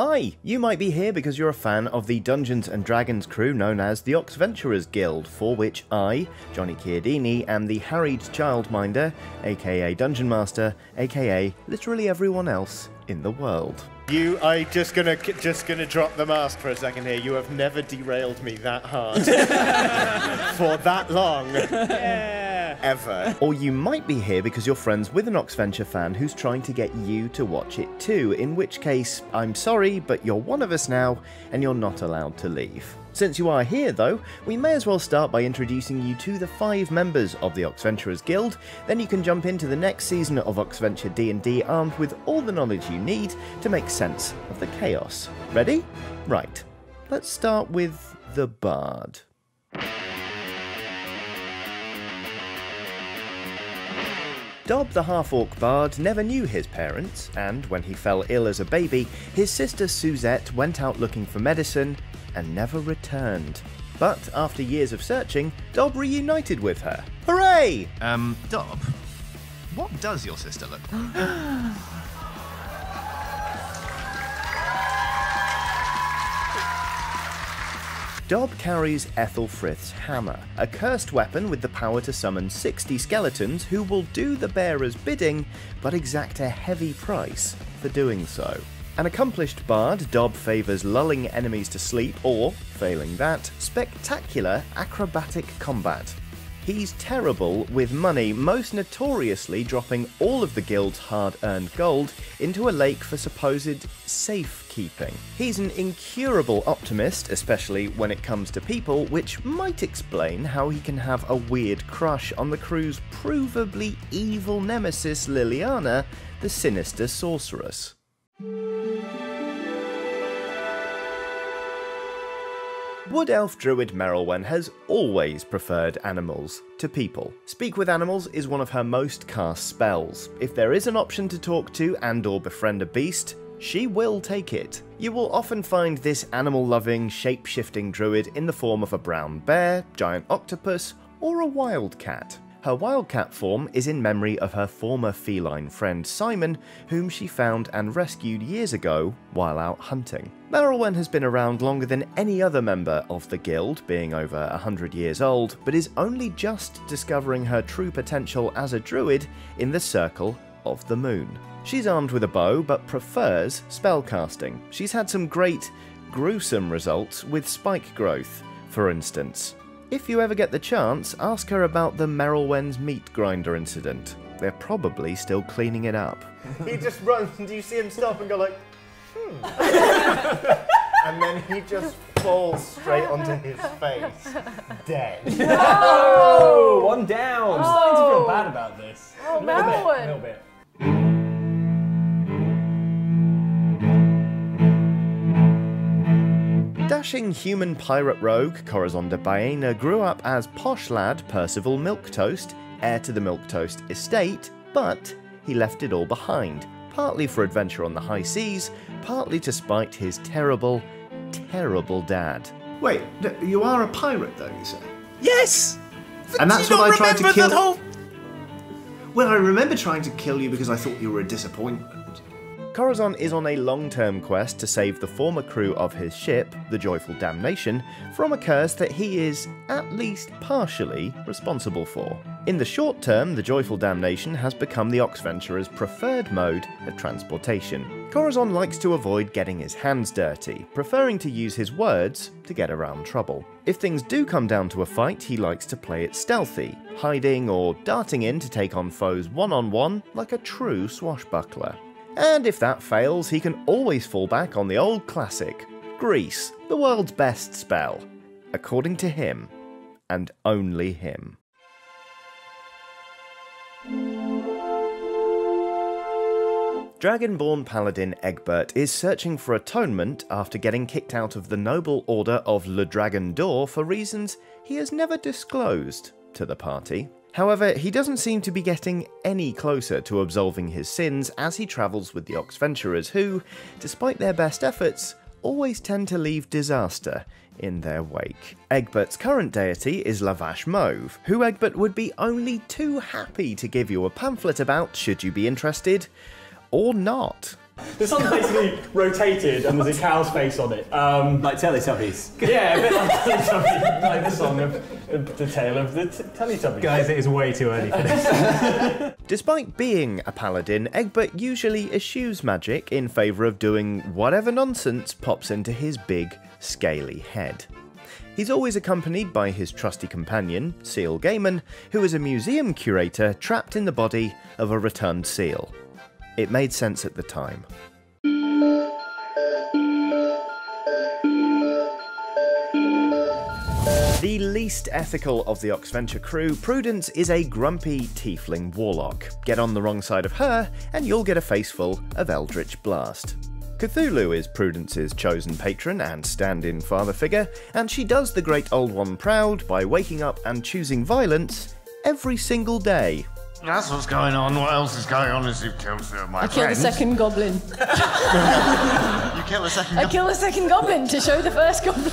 Hi, you might be here because you're a fan of the Dungeons and Dragons crew known as the Oxventurers Guild, for which I, Johnny Chiodini, am the harried childminder, aka Dungeon Master, aka literally everyone else in the world. You, I just gonna just gonna drop the mask for a second here. You have never derailed me that hard for that long. Yeah. Ever. Or you might be here because you're friends with an Oxventure fan who's trying to get you to watch it too, in which case, I'm sorry, but you're one of us now, and you're not allowed to leave. Since you are here though, we may as well start by introducing you to the five members of the Oxventurers Guild, then you can jump into the next season of Oxventure D&D armed with all the knowledge you need to make sense of the chaos. Ready? Right. Let's start with the Bard. Dob the half-orc bard never knew his parents, and when he fell ill as a baby, his sister Suzette went out looking for medicine and never returned. But after years of searching, Dob reunited with her. Hooray! Um, Dob, what does your sister look like? Dob carries Ethelfrith's hammer, a cursed weapon with the power to summon 60 skeletons who will do the bearer's bidding, but exact a heavy price for doing so. An accomplished bard, Dob favours lulling enemies to sleep or, failing that, spectacular acrobatic combat. He's terrible with money, most notoriously dropping all of the guild's hard earned gold into a lake for supposed safekeeping. He's an incurable optimist, especially when it comes to people, which might explain how he can have a weird crush on the crew's provably evil nemesis Liliana, the sinister sorceress. Wood Elf Druid Merilwen has always preferred animals to people. Speak with Animals is one of her most cast spells. If there is an option to talk to and or befriend a beast, she will take it. You will often find this animal-loving, shape-shifting druid in the form of a brown bear, giant octopus, or a wildcat. Her wildcat form is in memory of her former feline friend Simon, whom she found and rescued years ago while out hunting. Merilwen has been around longer than any other member of the guild, being over 100 years old, but is only just discovering her true potential as a druid in the Circle of the Moon. She's armed with a bow, but prefers spellcasting. She's had some great, gruesome results with spike growth, for instance. If you ever get the chance, ask her about the Merilwen's meat grinder incident. They're probably still cleaning it up. he just runs, and you see him stop and go like, hmm. and then he just falls straight onto his face, dead. Oh, one down. I'm starting to feel bad about this. Oh, a little bit. A little bit. Dashing human pirate rogue Corazon de Baena grew up as posh lad Percival Milktoast, heir to the Milktoast estate, but he left it all behind, partly for adventure on the high seas, partly to spite his terrible, terrible dad. Wait, you are a pirate though, you say? yes! And that's you what not I tried to kill- whole- Well, I remember trying to kill you because I thought you were a disappointment. Corazon is on a long term quest to save the former crew of his ship, the Joyful Damnation, from a curse that he is, at least partially, responsible for. In the short term, the Joyful Damnation has become the Oxventurer's preferred mode of transportation. Corazon likes to avoid getting his hands dirty, preferring to use his words to get around trouble. If things do come down to a fight, he likes to play it stealthy, hiding or darting in to take on foes one on one like a true swashbuckler. And if that fails, he can always fall back on the old classic Grease, the world's best spell, according to him, and only him. Dragonborn paladin Egbert is searching for atonement after getting kicked out of the noble order of Le Dragon d'Or for reasons he has never disclosed to the party. However, he doesn't seem to be getting any closer to absolving his sins as he travels with the Oxventurers, who, despite their best efforts, always tend to leave disaster in their wake. Egbert's current deity is Lavash Mauve, who Egbert would be only too happy to give you a pamphlet about should you be interested, or not. The sun's basically rotated and there's a cow's face on it. Um, Like Teletubbies. yeah, a bit like Teletubbies, like the song of the, the tale of the t- Teletubbies. Guys, it is way too early for this. Despite being a paladin, Egbert usually eschews magic in favour of doing whatever nonsense pops into his big, scaly head. He's always accompanied by his trusty companion, Seal Gaiman, who is a museum curator trapped in the body of a returned seal. It made sense at the time. The least ethical of the Oxventure crew, Prudence is a grumpy tiefling warlock. Get on the wrong side of her, and you'll get a face full of Eldritch Blast. Cthulhu is Prudence's chosen patron and stand in father figure, and she does the Great Old One proud by waking up and choosing violence every single day. That's what's going on. What else is going on is you've killed two of my I kill the friends. second goblin. You kill a second I kill the second goblin to show the first goblin.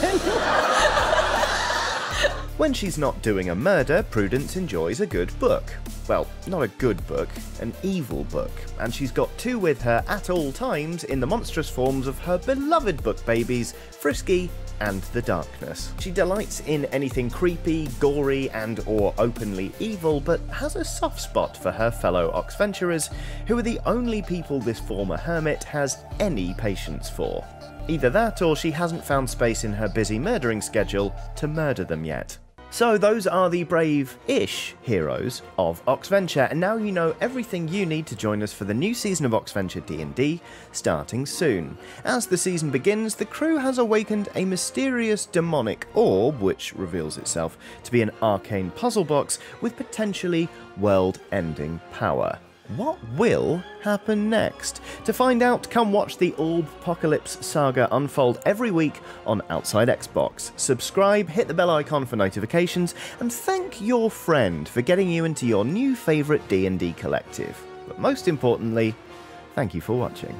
When she's not doing a murder, Prudence enjoys a good book. Well, not a good book, an evil book, and she's got two with her at all times in the monstrous forms of her beloved book babies, Frisky and the Darkness. She delights in anything creepy, gory, and or openly evil, but has a soft spot for her fellow Oxventurers, who are the only people this former hermit has any patience for. Either that or she hasn't found space in her busy murdering schedule to murder them yet. So those are the brave-ish heroes of Oxventure, and now you know everything you need to join us for the new season of Oxventure D&D, starting soon. As the season begins, the crew has awakened a mysterious demonic orb, which reveals itself to be an arcane puzzle box with potentially world-ending power. What will happen next? To find out, come watch the Orb Apocalypse saga unfold every week on Outside Xbox. Subscribe, hit the bell icon for notifications, and thank your friend for getting you into your new favourite D&D collective. But most importantly, thank you for watching.